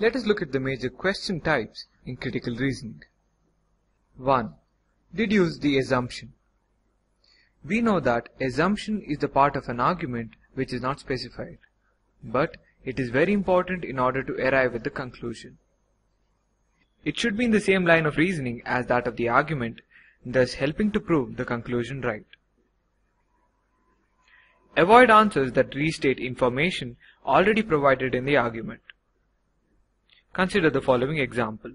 Let us look at the major question types in critical reasoning. 1. Deduce the assumption. We know that assumption is the part of an argument which is not specified, but it is very important in order to arrive at the conclusion. It should be in the same line of reasoning as that of the argument, thus helping to prove the conclusion right. Avoid answers that restate information already provided in the argument. Consider the following example.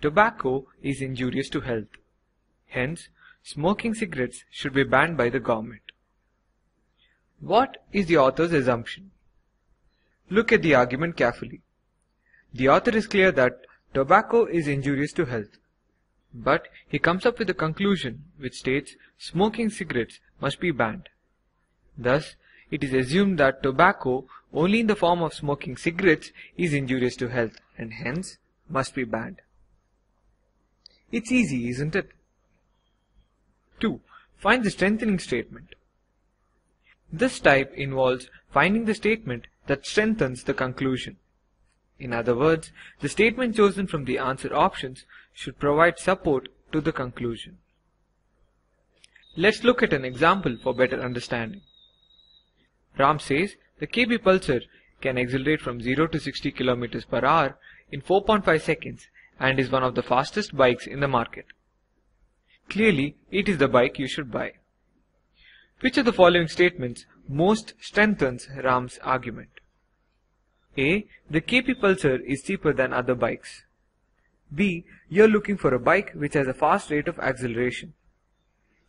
Tobacco is injurious to health. Hence, smoking cigarettes should be banned by the government. What is the author's assumption? Look at the argument carefully. The author is clear that tobacco is injurious to health. But he comes up with a conclusion which states smoking cigarettes must be banned. Thus, it is assumed that tobacco only in the form of smoking cigarettes is injurious to health and hence must be banned. It's easy, isn't it? 2. Find the strengthening statement. This type involves finding the statement that strengthens the conclusion. In other words, the statement chosen from the answer options should provide support to the conclusion. Let's look at an example for better understanding. Ram says the KB Pulsar can accelerate from 0 to 60 km per hour in 4.5 seconds and is one of the fastest bikes in the market. Clearly, it is the bike you should buy. Which of the following statements most strengthens Ram's argument? A. The KB Pulsar is cheaper than other bikes. B. You're looking for a bike which has a fast rate of acceleration.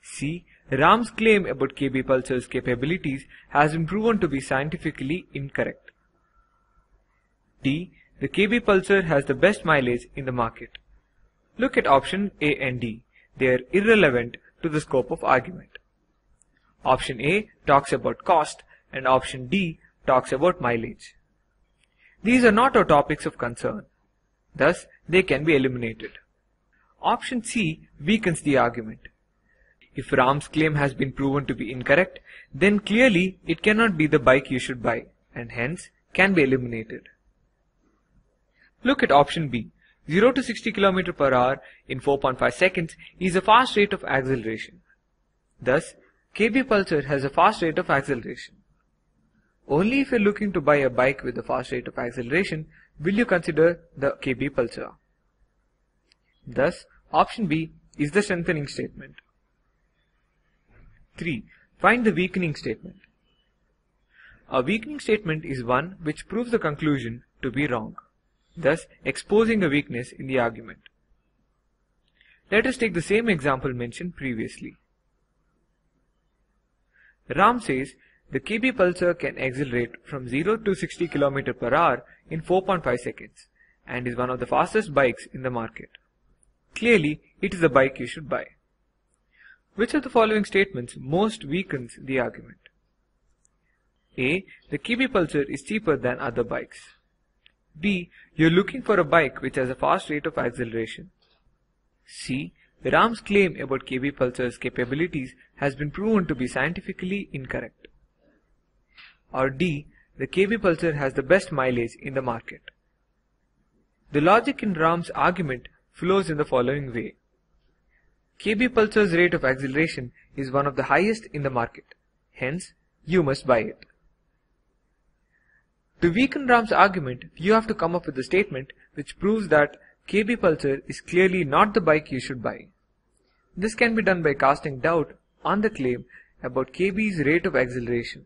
C. Ram's claim about KB Pulsar's capabilities has been proven to be scientifically incorrect. D. The KB Pulsar has the best mileage in the market. Look at option A and D. They are irrelevant to the scope of argument. Option A talks about cost and option D talks about mileage. These are not our topics of concern. Thus, they can be eliminated. Option C weakens the argument. If Ram's claim has been proven to be incorrect, then clearly it cannot be the bike you should buy and hence can be eliminated. Look at option B. 0 to 60 km per hour in 4.5 seconds is a fast rate of acceleration. Thus, KB Pulsar has a fast rate of acceleration. Only if you're looking to buy a bike with a fast rate of acceleration will you consider the KB Pulsar. Thus, option B is the strengthening statement. 3. Find the weakening statement. A weakening statement is one which proves the conclusion to be wrong, thus exposing a weakness in the argument. Let us take the same example mentioned previously. Ram says the KB Pulsar can accelerate from 0 to 60 km per hour in 4.5 seconds and is one of the fastest bikes in the market. Clearly, it is the bike you should buy. Which of the following statements most weakens the argument? A. The KB Pulsar is cheaper than other bikes. B. You're looking for a bike which has a fast rate of acceleration. C. The Ram's claim about KB Pulsar's capabilities has been proven to be scientifically incorrect. Or D. The KB Pulsar has the best mileage in the market. The logic in Ram's argument flows in the following way. KB Pulsar's rate of acceleration is one of the highest in the market. Hence, you must buy it. To weaken Ram's argument, you have to come up with a statement which proves that KB Pulsar is clearly not the bike you should buy. This can be done by casting doubt on the claim about KB's rate of acceleration.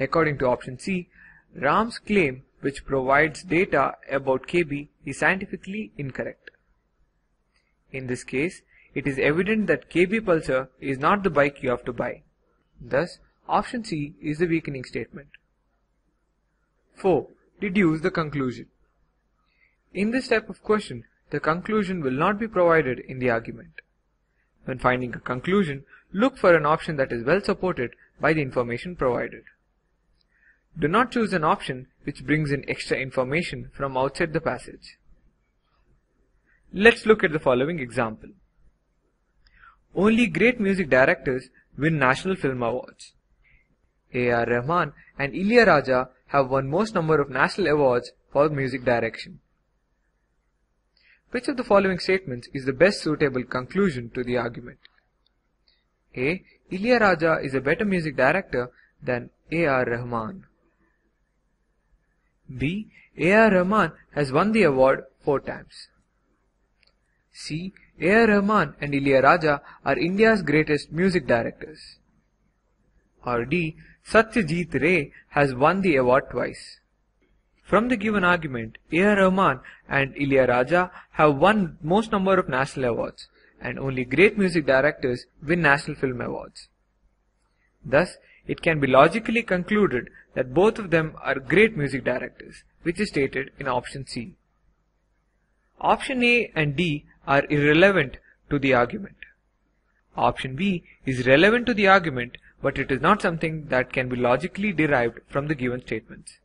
According to option C, Ram's claim which provides data about KB is scientifically incorrect. In this case, it is evident that KB Pulsar is not the bike you have to buy. Thus, option C is the weakening statement. 4. Deduce the conclusion. In this type of question, the conclusion will not be provided in the argument. When finding a conclusion, look for an option that is well supported by the information provided. Do not choose an option which brings in extra information from outside the passage. Let's look at the following example. Only great music directors win National Film Awards. A.R. Rahman and Ilaiyaraaja have won most number of national awards for music direction. Which of the following statements is the best suitable conclusion to the argument? A. Ilaiyaraaja is a better music director than A.R. Rahman. B. A.R. Rahman has won the award four times. C. A.R. Rahman and Ilaiyaraaja are India's greatest music directors. Or D. Satyajit Ray has won the award twice. From the given argument, A.R. Rahman and Ilaiyaraaja have won most number of national awards and only great music directors win national film awards. Thus, it can be logically concluded that both of them are great music directors, which is stated in option C. Option A and D are irrelevant to the argument. Option B is relevant to the argument, but it is not something that can be logically derived from the given statements.